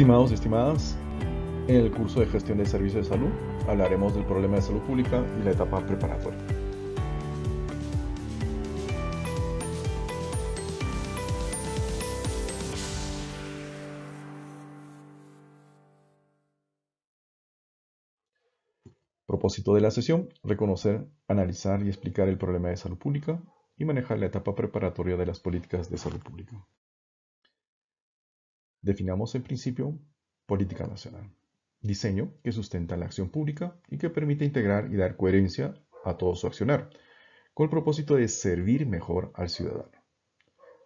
Estimados y estimadas, en el curso de gestión de servicios de salud hablaremos del problema de salud pública y la etapa preparatoria. Propósito de la sesión, reconocer, analizar y explicar el problema de salud pública y manejar la etapa preparatoria de las políticas de salud pública. Definamos en principio política nacional, diseño que sustenta la acción pública y que permite integrar y dar coherencia a todo su accionar, con el propósito de servir mejor al ciudadano.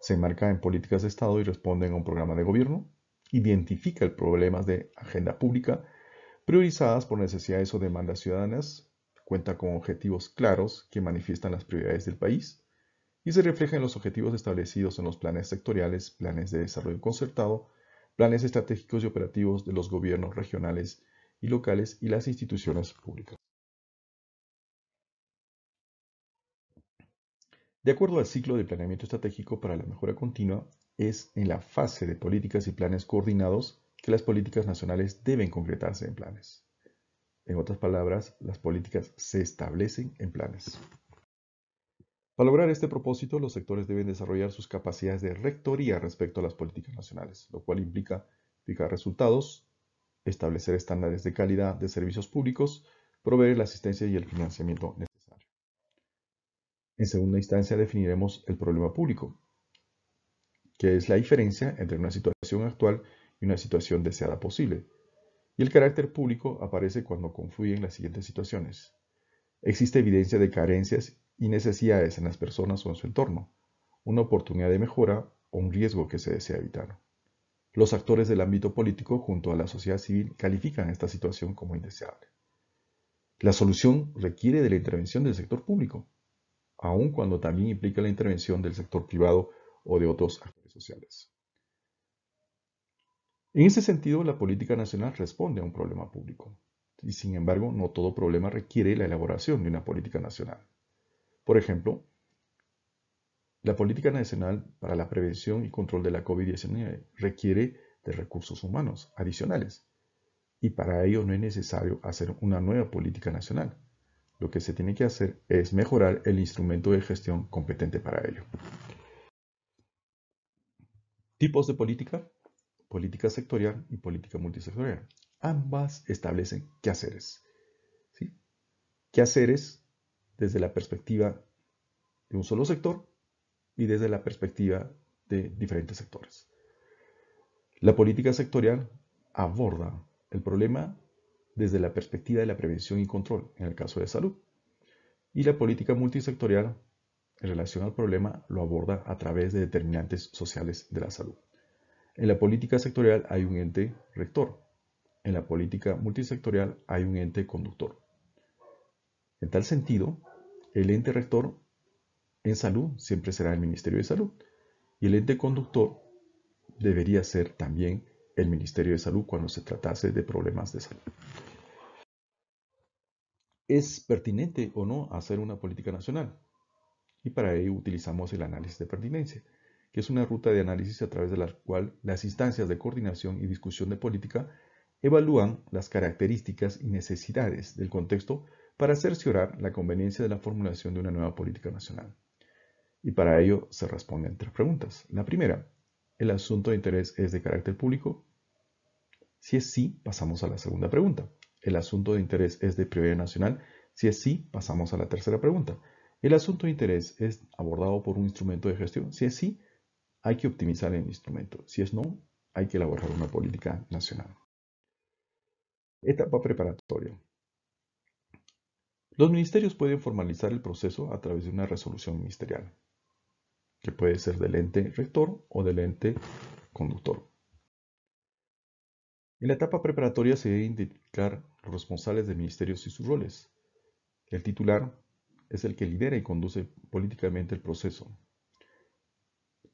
Se enmarca en políticas de Estado y responde a un programa de gobierno, identifica problemas de agenda pública priorizadas por necesidades o demandas ciudadanas, cuenta con objetivos claros que manifiestan las prioridades del país y se refleja en los objetivos establecidos en los planes sectoriales, planes de desarrollo concertado, planes estratégicos y operativos de los gobiernos regionales y locales y las instituciones públicas. De acuerdo al ciclo de planeamiento estratégico para la mejora continua, es en la fase de políticas y planes coordinados que las políticas nacionales deben concretarse en planes. En otras palabras, las políticas se establecen en planes. Para lograr este propósito, los sectores deben desarrollar sus capacidades de rectoría respecto a las políticas nacionales, lo cual implica fijar resultados, establecer estándares de calidad de servicios públicos, proveer la asistencia y el financiamiento necesario. En segunda instancia, definiremos el problema público, que es la diferencia entre una situación actual y una situación deseada posible. Y el carácter público aparece cuando confluyen las siguientes situaciones. Existe evidencia de carencias y necesidades en las personas o en su entorno, una oportunidad de mejora o un riesgo que se desea evitar. Los actores del ámbito político junto a la sociedad civil califican esta situación como indeseable. La solución requiere de la intervención del sector público, aun cuando también implica la intervención del sector privado o de otros actores sociales. En ese sentido, la política nacional responde a un problema público, y sin embargo, no todo problema requiere la elaboración de una política nacional. Por ejemplo, la política nacional para la prevención y control de la COVID-19 requiere de recursos humanos adicionales, y para ello no es necesario hacer una nueva política nacional. Lo que se tiene que hacer es mejorar el instrumento de gestión competente para ello. Tipos de política política sectorial y política multisectorial. Ambas establecen quehaceres. ¿sí? Quehaceres desde la perspectiva de un solo sector y desde la perspectiva de diferentes sectores. La política sectorial aborda el problema desde la perspectiva de la prevención y control, en el caso de salud. Y la política multisectorial, en relación al problema, lo aborda a través de determinantes sociales de la salud. En la política sectorial hay un ente rector. En la política multisectorial hay un ente conductor. En tal sentido, el ente rector en salud siempre será el Ministerio de Salud y el ente conductor debería ser también el Ministerio de Salud cuando se tratase de problemas de salud. ¿Es pertinente o no hacer una política nacional? Y para ello utilizamos el análisis de pertinencia que es una ruta de análisis a través de la cual las instancias de coordinación y discusión de política evalúan las características y necesidades del contexto para cerciorar la conveniencia de la formulación de una nueva política nacional. Y para ello se responden tres preguntas. La primera, ¿el asunto de interés es de carácter público? Si es sí, pasamos a la segunda pregunta. ¿El asunto de interés es de prioridad nacional? Si es sí, pasamos a la tercera pregunta. ¿El asunto de interés es abordado por un instrumento de gestión? Si es sí, hay que optimizar el instrumento. Si es no, hay que elaborar una política nacional. Etapa preparatoria. Los ministerios pueden formalizar el proceso a través de una resolución ministerial, que puede ser del ente rector o del ente conductor. En la etapa preparatoria se deben identificar los responsables de ministerios y sus roles. El titular es el que lidera y conduce políticamente el proceso,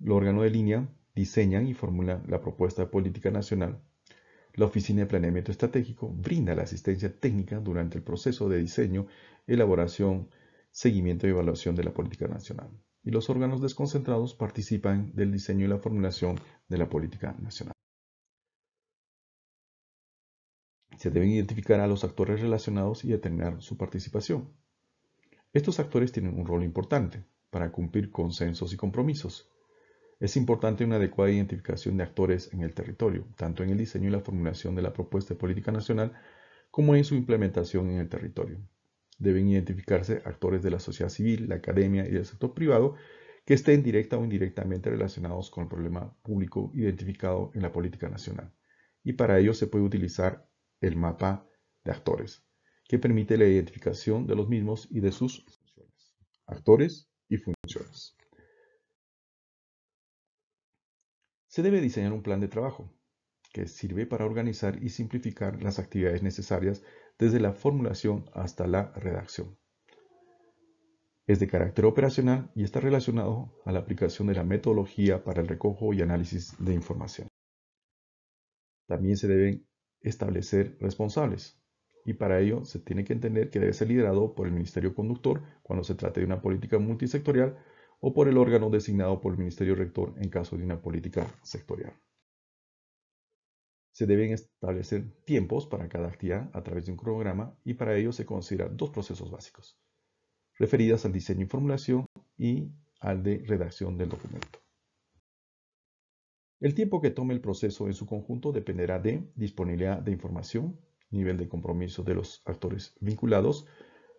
los órganos de línea diseñan y formulan la propuesta de política nacional. La Oficina de Planeamiento Estratégico brinda la asistencia técnica durante el proceso de diseño, elaboración, seguimiento y evaluación de la política nacional. Y los órganos desconcentrados participan del diseño y la formulación de la política nacional. Se deben identificar a los actores relacionados y determinar su participación. Estos actores tienen un rol importante para cumplir consensos y compromisos. Es importante una adecuada identificación de actores en el territorio, tanto en el diseño y la formulación de la propuesta de política nacional como en su implementación en el territorio. Deben identificarse actores de la sociedad civil, la academia y del sector privado que estén directa o indirectamente relacionados con el problema público identificado en la política nacional. Y para ello se puede utilizar el mapa de actores, que permite la identificación de los mismos y de sus funciones. Actores y funciones. Se debe diseñar un plan de trabajo que sirve para organizar y simplificar las actividades necesarias desde la formulación hasta la redacción. Es de carácter operacional y está relacionado a la aplicación de la metodología para el recojo y análisis de información. También se deben establecer responsables y para ello se tiene que entender que debe ser liderado por el Ministerio Conductor cuando se trate de una política multisectorial o por el órgano designado por el Ministerio Rector en caso de una política sectorial. Se deben establecer tiempos para cada actividad a través de un cronograma y para ello se consideran dos procesos básicos, referidas al diseño y formulación y al de redacción del documento. El tiempo que tome el proceso en su conjunto dependerá de disponibilidad de información, nivel de compromiso de los actores vinculados,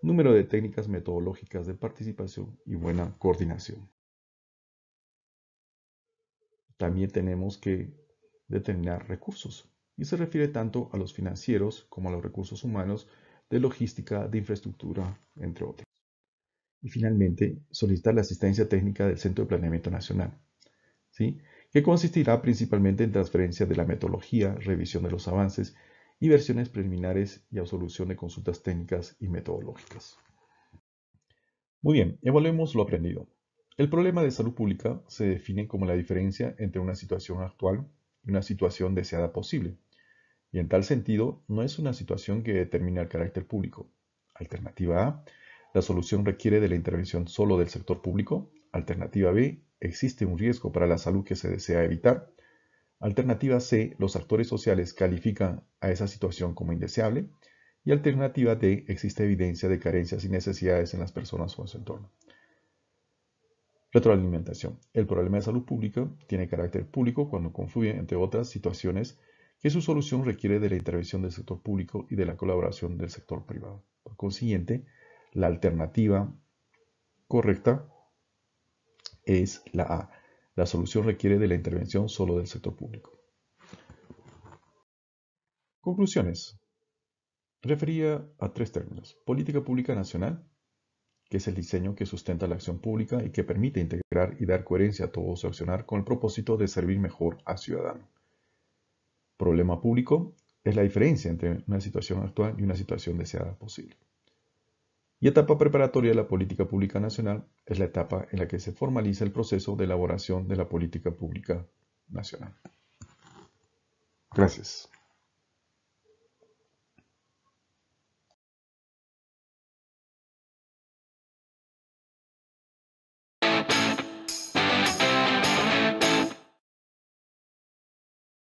número de técnicas metodológicas de participación y buena coordinación. También tenemos que determinar recursos y se refiere tanto a los financieros como a los recursos humanos de logística, de infraestructura, entre otros. Y finalmente, solicitar la asistencia técnica del Centro de Planeamiento Nacional, ¿sí? que consistirá principalmente en transferencia de la metodología, revisión de los avances y versiones preliminares y absolución de consultas técnicas y metodológicas. Muy bien, evaluemos lo aprendido. El problema de salud pública se define como la diferencia entre una situación actual y una situación deseada posible. Y en tal sentido, no es una situación que determina el carácter público. Alternativa A, la solución requiere de la intervención solo del sector público. Alternativa B, existe un riesgo para la salud que se desea evitar. Alternativa C, los actores sociales califican a esa situación como indeseable. Y alternativa D, existe evidencia de carencias y necesidades en las personas o en su entorno. Retroalimentación. El problema de salud pública tiene carácter público cuando confluye, entre otras situaciones, que su solución requiere de la intervención del sector público y de la colaboración del sector privado. Por consiguiente, la alternativa correcta es la A la solución requiere de la intervención solo del sector público. Conclusiones. Refería a tres términos. Política pública nacional, que es el diseño que sustenta la acción pública y que permite integrar y dar coherencia a todo su accionar con el propósito de servir mejor al ciudadano. Problema público es la diferencia entre una situación actual y una situación deseada posible. Y etapa preparatoria de la política pública nacional es la etapa en la que se formaliza el proceso de elaboración de la política pública nacional. Gracias.